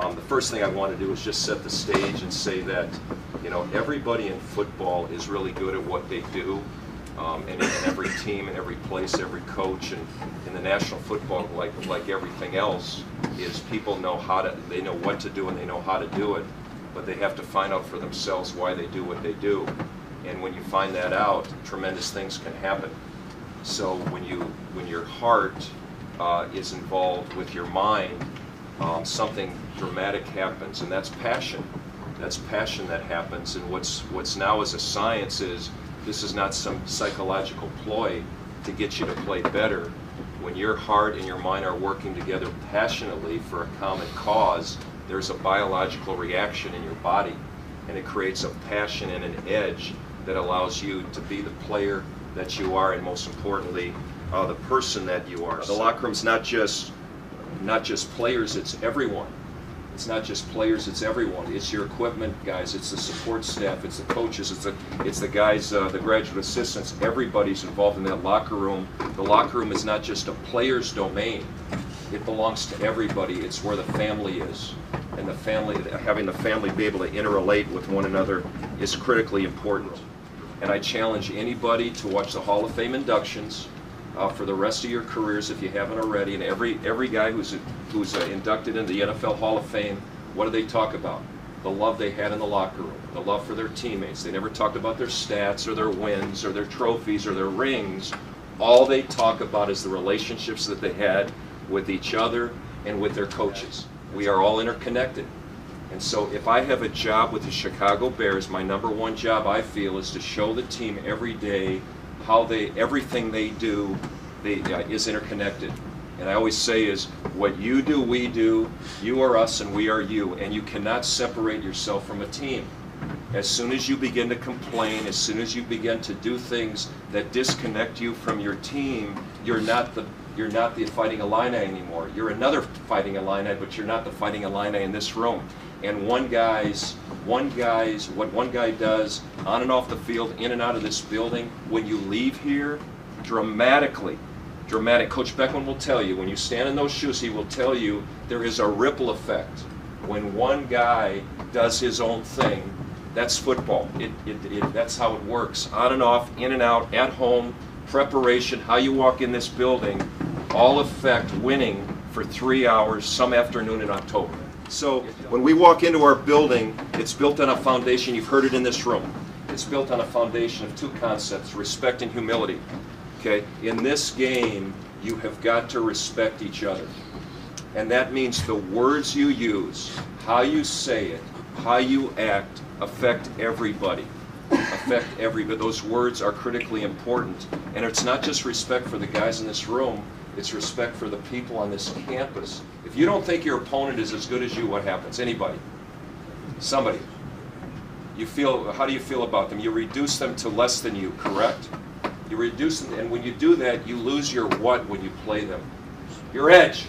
Um, the first thing I want to do is just set the stage and say that, you know, everybody in football is really good at what they do. Um, and, and every team and every place, every coach, and in the National Football, like like everything else, is people know how to, they know what to do and they know how to do it, but they have to find out for themselves why they do what they do. And when you find that out, tremendous things can happen. So when you when your heart uh, is involved with your mind, um, something dramatic happens, and that's passion. That's passion that happens. And what's what's now as a science is this is not some psychological ploy to get you to play better. When your heart and your mind are working together passionately for a common cause, there's a biological reaction in your body, and it creates a passion and an edge that allows you to be the player that you are, and most importantly, uh, the person that you are. The locker room's not just not just players; it's everyone. It's not just players; it's everyone. It's your equipment guys. It's the support staff. It's the coaches. It's the it's the guys, uh, the graduate assistants. Everybody's involved in that locker room. The locker room is not just a player's domain. It belongs to everybody. It's where the family is, and the family having the family be able to interrelate with one another is critically important. And I challenge anybody to watch the Hall of Fame inductions uh, for the rest of your careers if you haven't already. And every every guy who's who's uh, inducted into the NFL Hall of Fame, what do they talk about? The love they had in the locker room, the love for their teammates. They never talked about their stats or their wins or their trophies or their rings. All they talk about is the relationships that they had with each other and with their coaches. We are all interconnected. And so if I have a job with the Chicago Bears, my number one job I feel is to show the team every day how they everything they do they, uh, is interconnected. And I always say is what you do, we do, you are us and we are you, and you cannot separate yourself from a team. As soon as you begin to complain, as soon as you begin to do things that disconnect you from your team, you're not the you're not the fighting Illini anymore. You're another fighting Illini, but you're not the fighting Illini in this room and one guy's one guy's what one guy does on and off the field, in and out of this building, when you leave here, dramatically, dramatic. Coach Beckman will tell you when you stand in those shoes, he will tell you there is a ripple effect. When one guy does his own thing, that's football. It, it, it, that's how it works. On and off, in and out, at home, preparation, how you walk in this building, all affect winning for three hours some afternoon in October. So when we walk into our building, it's built on a foundation, you've heard it in this room. It's built on a foundation of two concepts, respect and humility. Okay? In this game, you have got to respect each other. And that means the words you use, how you say it, how you act, affect everybody. Affect everybody. Those words are critically important. And it's not just respect for the guys in this room, it's respect for the people on this campus. If you don't think your opponent is as good as you, what happens? Anybody? Somebody. You feel, how do you feel about them? You reduce them to less than you, correct? You reduce them, and when you do that, you lose your what when you play them? Your edge.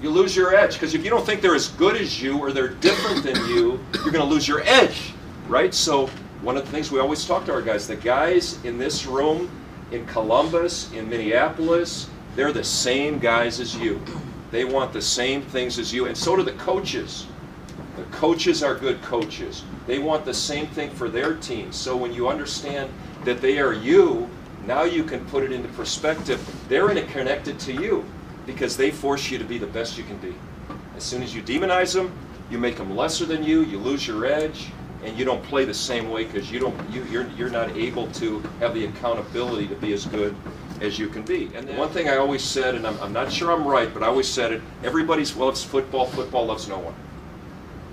You lose your edge, because if you don't think they're as good as you or they're different than you, you're going to lose your edge, right? So one of the things we always talk to our guys, the guys in this room, in Columbus, in Minneapolis, they're the same guys as you. They want the same things as you, and so do the coaches. The coaches are good coaches. They want the same thing for their teams. So when you understand that they are you, now you can put it into perspective. They're connected to you because they force you to be the best you can be. As soon as you demonize them, you make them lesser than you, you lose your edge, and you don't play the same way because you don't you, you're, you're not able to have the accountability to be as good as you can be. And one thing I always said, and I'm, I'm not sure I'm right, but I always said it, everybody's loves football, football loves no one.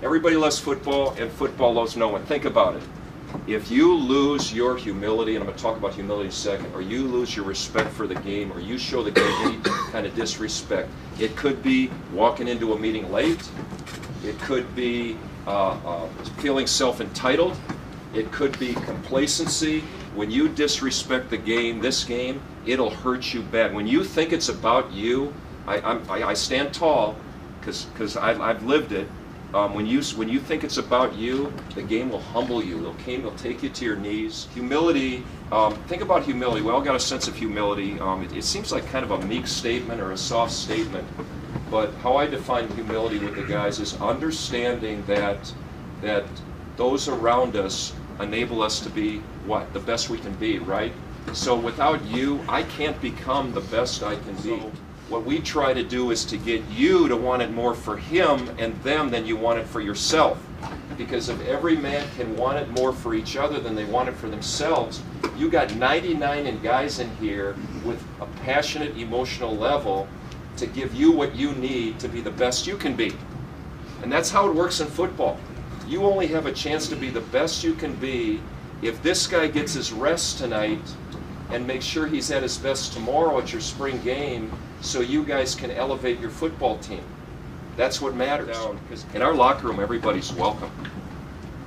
Everybody loves football, and football loves no one. Think about it. If you lose your humility, and I'm going to talk about humility in a second, or you lose your respect for the game, or you show the game any kind of disrespect, it could be walking into a meeting late, it could be uh, uh, feeling self-entitled, it could be complacency, when you disrespect the game, this game, it'll hurt you bad. When you think it's about you, I, I, I stand tall because cause I've lived it. Um, when you when you think it's about you, the game will humble you. Will take you to your knees. Humility. Um, think about humility. We all got a sense of humility. Um, it, it, seems like kind of a meek statement or a soft statement. But how I define humility with the guys is understanding that that those around us enable us to be what the best we can be, right? So without you, I can't become the best I can be. What we try to do is to get you to want it more for him and them than you want it for yourself. Because if every man can want it more for each other than they want it for themselves, you got 99 and guys in here with a passionate emotional level to give you what you need to be the best you can be. And that's how it works in football. You only have a chance to be the best you can be if this guy gets his rest tonight and make sure he's at his best tomorrow at your spring game so you guys can elevate your football team. That's what matters. In our locker room, everybody's welcome.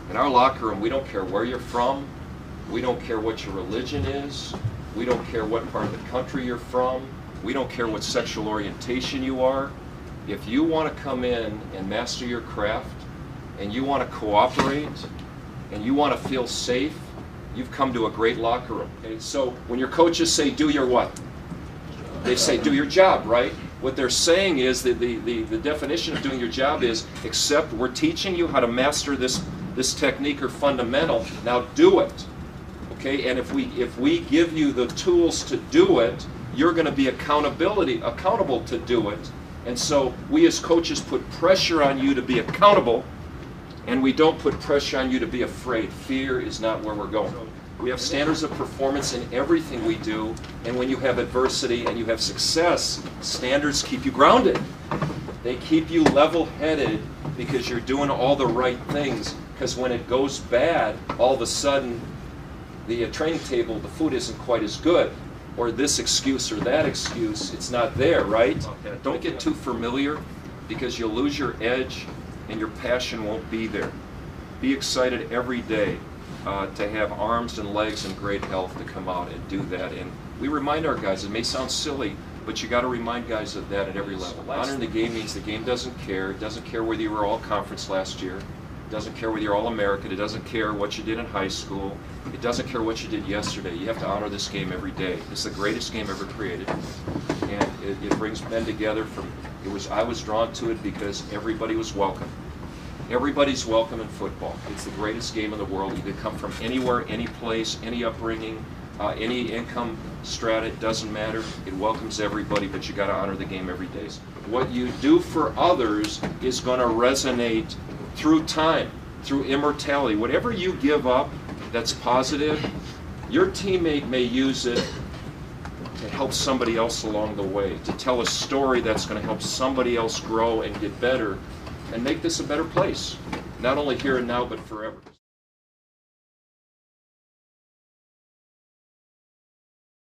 In our locker room, we don't care where you're from. We don't care what your religion is. We don't care what part of the country you're from. We don't care what sexual orientation you are. If you want to come in and master your craft and you want to cooperate and you want to feel safe, you've come to a great locker room. Okay? So when your coaches say, do your what? They say, do your job, right? What they're saying is that the, the, the definition of doing your job is, except we're teaching you how to master this, this technique or fundamental, now do it. Okay, and if we if we give you the tools to do it, you're going to be accountability accountable to do it. And so we as coaches put pressure on you to be accountable, and we don't put pressure on you to be afraid. Fear is not where we're going. We have standards of performance in everything we do, and when you have adversity and you have success, standards keep you grounded. They keep you level-headed because you're doing all the right things. Because when it goes bad, all of a sudden, the uh, training table, the food isn't quite as good or this excuse or that excuse, it's not there, right? Don't get too familiar because you'll lose your edge and your passion won't be there. Be excited every day uh, to have arms and legs and great health to come out and do that. And we remind our guys, it may sound silly, but you got to remind guys of that at every level. Honoring the game means the game doesn't care. It doesn't care whether you were all conference last year. It doesn't care whether you're all American. It doesn't care what you did in high school. It doesn't care what you did yesterday. You have to honor this game every day. It's the greatest game ever created, and it, it brings men together. From it was I was drawn to it because everybody was welcome. Everybody's welcome in football. It's the greatest game in the world. You could come from anywhere, any place, any upbringing, uh, any income strata. It doesn't matter. It welcomes everybody, but you got to honor the game every day. What you do for others is going to resonate through time, through immortality. Whatever you give up that's positive, your teammate may use it to help somebody else along the way, to tell a story that's going to help somebody else grow and get better and make this a better place, not only here and now, but forever.